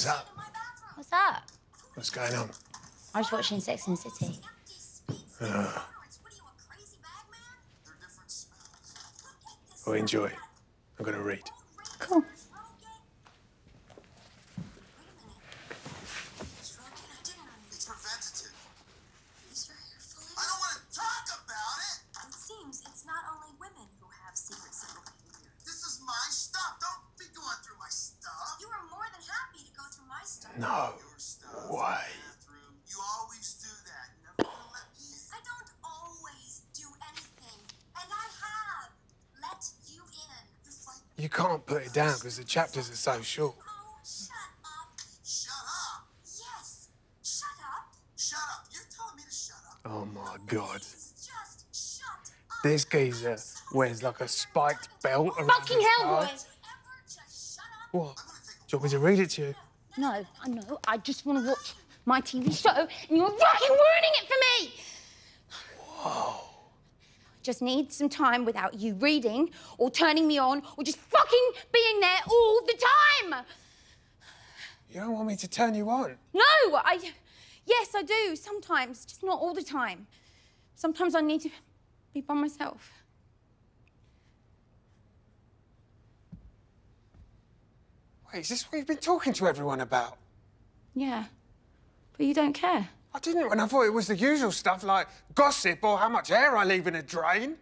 What's up? What's up? What's going on? I was watching Sex and the City. Oh, enjoy. I'm gonna read. Cool. No Your stuff. way. You always do that. You never let me in. I don't always do anything, and I have let you in. You're fighting. You can't put it down because the chapters are so short. Oh, shut up. Shut up. Yes, shut up. Shut up. You're telling me to shut up. Oh my god. Please just shut up. This geezer wears like a spiked belt around Fucking his hell, thigh. boy. Ever just shut up. What? Do you want me to read it to you? No, I know. I just want to watch my TV show, and you're fucking ruining it for me. Whoa. Just need some time without you reading or turning me on or just fucking being there all the time. You don't want me to turn you on? No, I. Yes, I do. Sometimes, just not all the time. Sometimes I need to be by myself. Wait, is this what you've been talking to everyone about? Yeah, but you don't care. I didn't, and I thought it was the usual stuff like gossip or how much hair I leave in a drain.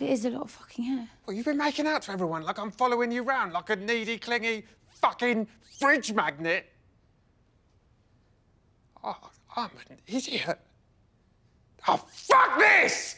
It is a lot of fucking hair. Well, you've been making out to everyone like I'm following you round like a needy, clingy, fucking fridge magnet. Oh, I'm an idiot. Oh, fuck this!